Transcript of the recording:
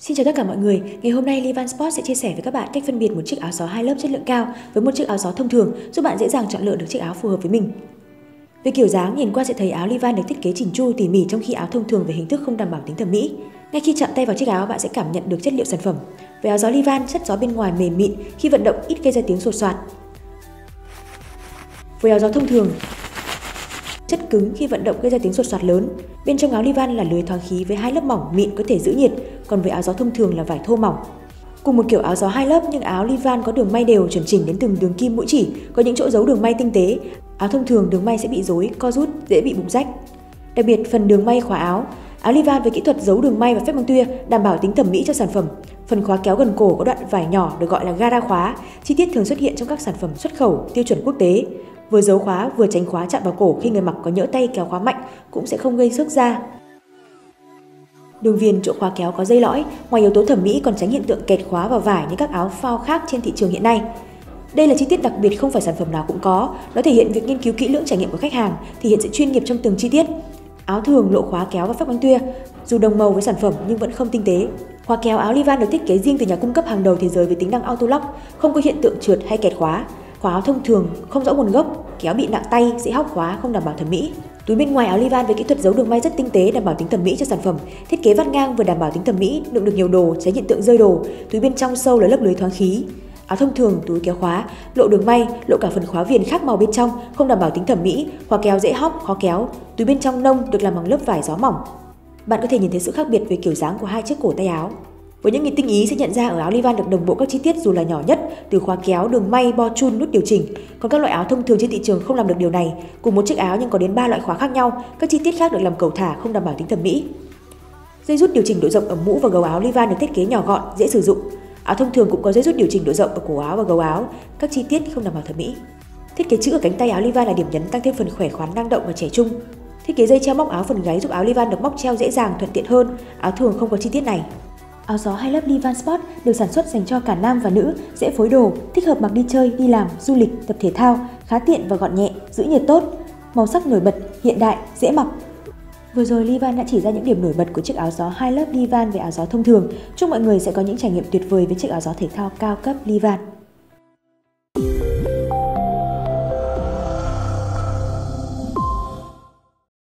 Xin chào tất cả mọi người, ngày hôm nay Livan Sport sẽ chia sẻ với các bạn cách phân biệt một chiếc áo gió hai lớp chất lượng cao với một chiếc áo gió thông thường giúp bạn dễ dàng chọn lựa được chiếc áo phù hợp với mình. Về kiểu dáng, nhìn qua sẽ thấy áo Livan được thiết kế chỉnh chu tỉ mỉ trong khi áo thông thường về hình thức không đảm bảo tính thẩm mỹ. Ngay khi chạm tay vào chiếc áo, bạn sẽ cảm nhận được chất liệu sản phẩm. với áo gió Livan, chất gió bên ngoài mềm mịn, khi vận động ít gây ra tiếng sột soạt. Với áo gió thông thường, chất cứng khi vận động gây ra tiếng sột soạt lớn. Bên trong áo Livan là lưới thoáng khí với hai lớp mỏng mịn có thể giữ nhiệt, còn với áo gió thông thường là vải thô mỏng. Cùng một kiểu áo gió hai lớp nhưng áo Livan có đường may đều chuẩn chỉnh đến từng đường kim mũi chỉ, có những chỗ giấu đường may tinh tế. Áo thông thường đường may sẽ bị rối, co rút, dễ bị bùng rách. Đặc biệt phần đường may khóa áo, áo Livan với kỹ thuật giấu đường may và phép băng tuya đảm bảo tính thẩm mỹ cho sản phẩm. Phần khóa kéo gần cổ có đoạn vải nhỏ được gọi là gara khóa, chi tiết thường xuất hiện trong các sản phẩm xuất khẩu tiêu chuẩn quốc tế vừa giấu khóa vừa tránh khóa chạm vào cổ khi người mặc có nhỡ tay kéo khóa mạnh cũng sẽ không gây xước da. Đường viền chỗ khóa kéo có dây lõi, ngoài yếu tố thẩm mỹ còn tránh hiện tượng kẹt khóa vào vải như các áo phao khác trên thị trường hiện nay. Đây là chi tiết đặc biệt không phải sản phẩm nào cũng có, nó thể hiện việc nghiên cứu kỹ lưỡng trải nghiệm của khách hàng, thể hiện sự chuyên nghiệp trong từng chi tiết. Áo thường lộ khóa kéo và phách bánh tuya dù đồng màu với sản phẩm nhưng vẫn không tinh tế. Khóa kéo áo Livan được thiết kế riêng từ nhà cung cấp hàng đầu thế giới với tính năng auto lock, không có hiện tượng trượt hay kẹt khóa. Khóa thông thường không rõ nguồn gốc, kéo bị nặng tay, dễ hóc khóa không đảm bảo thẩm mỹ. Túi bên ngoài áo Livan với kỹ thuật giấu đường may rất tinh tế đảm bảo tính thẩm mỹ cho sản phẩm. Thiết kế vắt ngang vừa đảm bảo tính thẩm mỹ, đựng được nhiều đồ, tránh hiện tượng rơi đồ. Túi bên trong sâu là lớp lưới thoáng khí. Áo thông thường, túi kéo khóa, lộ đường may, lộ cả phần khóa viền khác màu bên trong, không đảm bảo tính thẩm mỹ, khóa kéo dễ hóc, khó kéo. Túi bên trong nông được làm bằng lớp vải gió mỏng. Bạn có thể nhìn thấy sự khác biệt về kiểu dáng của hai chiếc cổ tay áo. Với những người tinh ý sẽ nhận ra ở áo Livan được đồng bộ các chi tiết dù là nhỏ nhất, từ khóa kéo, đường may, bo chun, nút điều chỉnh. Còn các loại áo thông thường trên thị trường không làm được điều này. Cùng một chiếc áo nhưng có đến 3 loại khóa khác nhau, các chi tiết khác được làm cầu thả không đảm bảo tính thẩm mỹ. Dây rút điều chỉnh độ rộng ở mũ và gấu áo Livan được thiết kế nhỏ gọn, dễ sử dụng. Áo thông thường cũng có dây rút điều chỉnh độ rộng ở cổ áo và gấu áo, các chi tiết không đảm bảo thẩm mỹ. Thiết kế chữ ở cánh tay áo Livan là điểm nhấn tăng thêm phần khỏe khoắn năng động và trẻ trung. Thiết kế dây treo móc áo phần gáy giúp áo Livan được móc treo dễ dàng thuận tiện hơn, áo thường không có chi tiết này. Áo gió hai lớp Livan Sport được sản xuất dành cho cả nam và nữ, dễ phối đồ, thích hợp mặc đi chơi, đi làm, du lịch, tập thể thao, khá tiện và gọn nhẹ, giữ nhiệt tốt. Màu sắc nổi bật, hiện đại, dễ mặc. Vừa rồi Livan đã chỉ ra những điểm nổi bật của chiếc áo gió hai lớp Livan về áo gió thông thường. Chúc mọi người sẽ có những trải nghiệm tuyệt vời với chiếc áo gió thể thao cao cấp Livan.